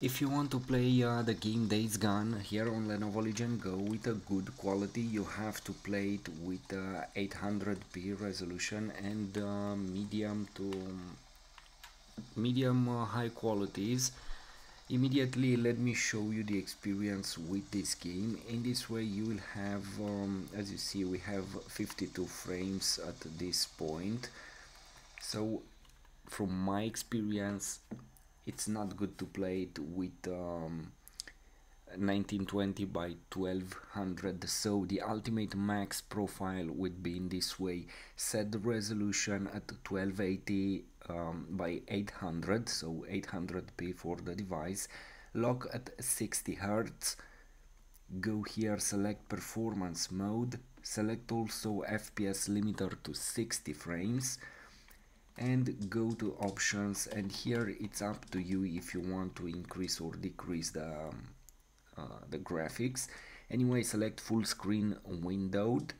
If you want to play uh, the game Days Gone here on Lenovo Legion Go with a good quality, you have to play it with uh, 800p resolution and uh, medium to medium uh, high qualities. Immediately let me show you the experience with this game. In this way you will have, um, as you see, we have 52 frames at this point. So from my experience it's not good to play it with um, 1920 by 1200 so the ultimate max profile would be in this way. Set the resolution at 1280 um, by 800 so 800p for the device. Lock at 60 hertz. Go here select performance mode. Select also fps limiter to 60 frames and go to options and here it's up to you if you want to increase or decrease the um, uh, the graphics. Anyway select full screen windowed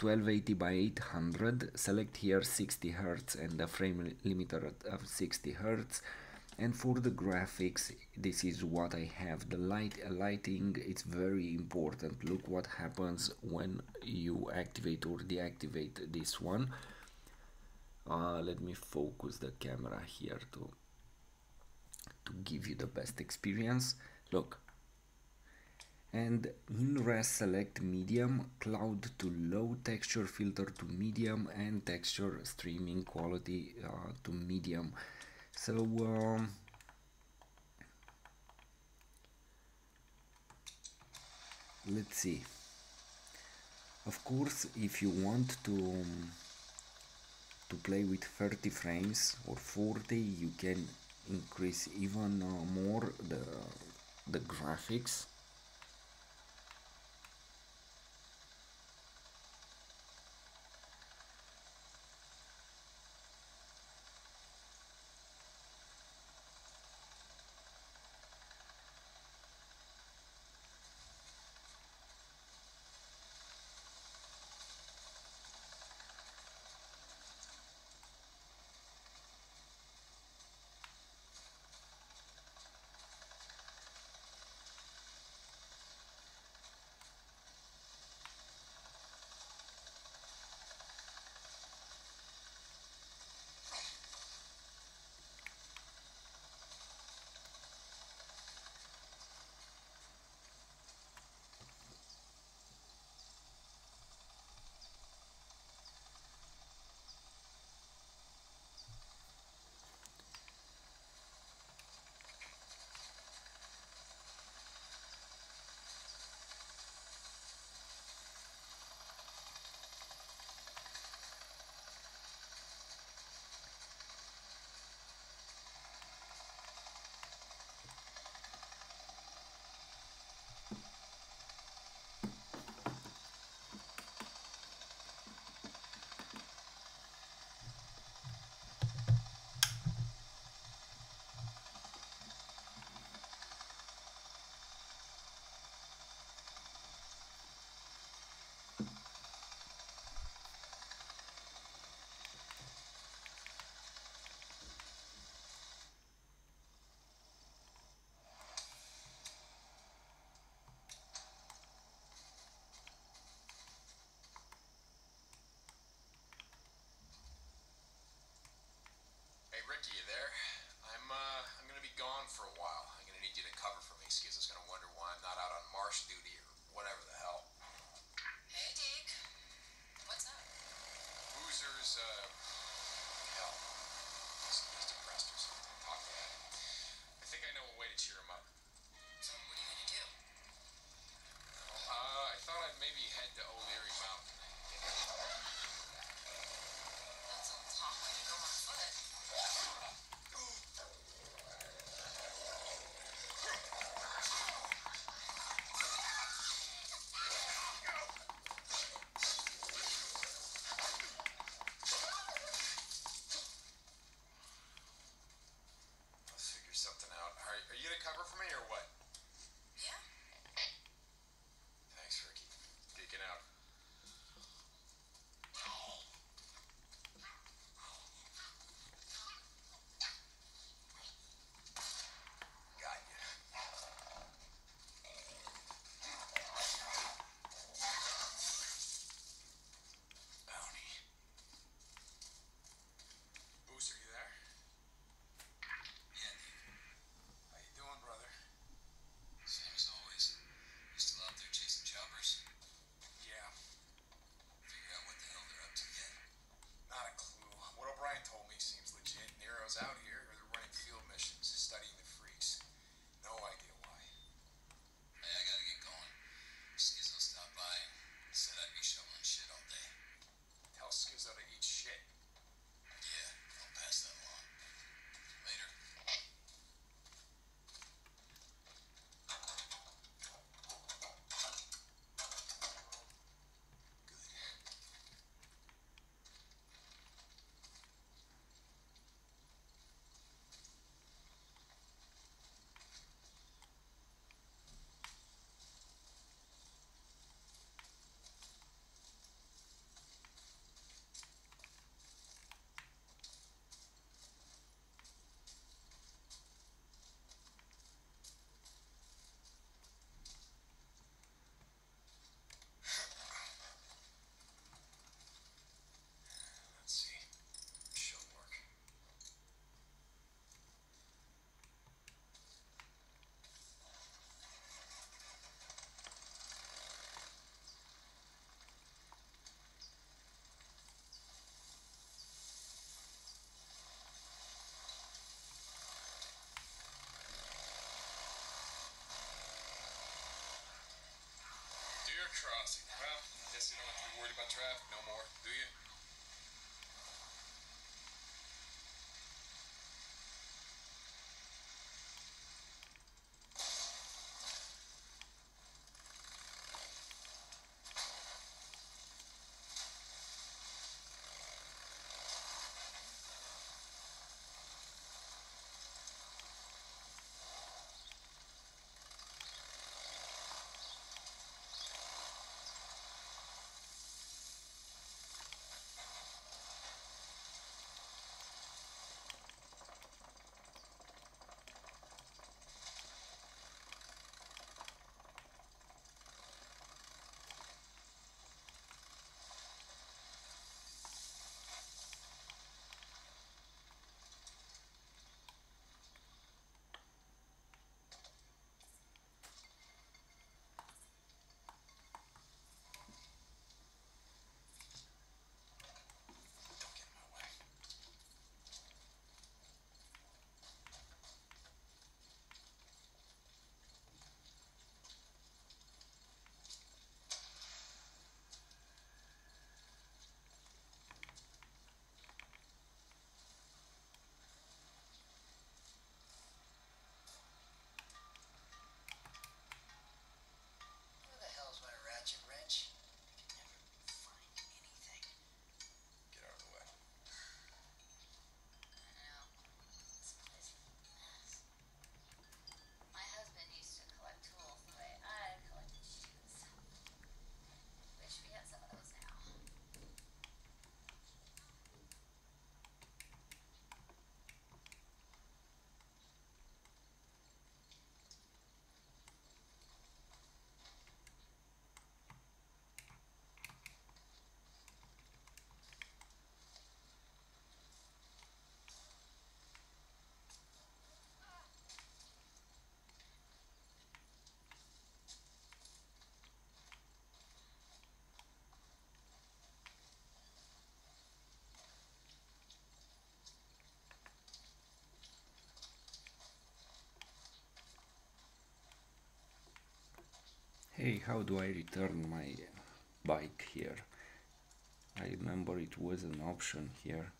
1280 by 800 select here 60 hertz and the frame limiter of 60 hertz. And for the graphics this is what I have. The light lighting it's very important. Look what happens when you activate or deactivate this one uh, let me focus the camera here to to give you the best experience. Look. And in res select medium cloud to low texture filter to medium and texture streaming quality uh, to medium. So um, let's see. Of course if you want to um, to play with 30 frames or 40 you can increase even uh, more the the graphics Rikki, you there? I'm uh, I'm gonna be gone for a while. I'm gonna need you to cover for me. Skiz is gonna wonder why I'm not out on marsh duty or crossing. Well, I guess you don't have to be worried about traffic no more, do you? Hey, how do I return my bike here? I remember it was an option here.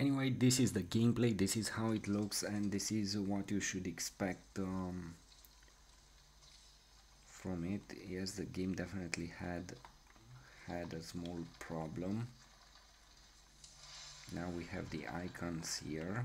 Anyway, this is the gameplay, this is how it looks, and this is what you should expect um, from it. Yes, the game definitely had had a small problem. Now we have the icons here.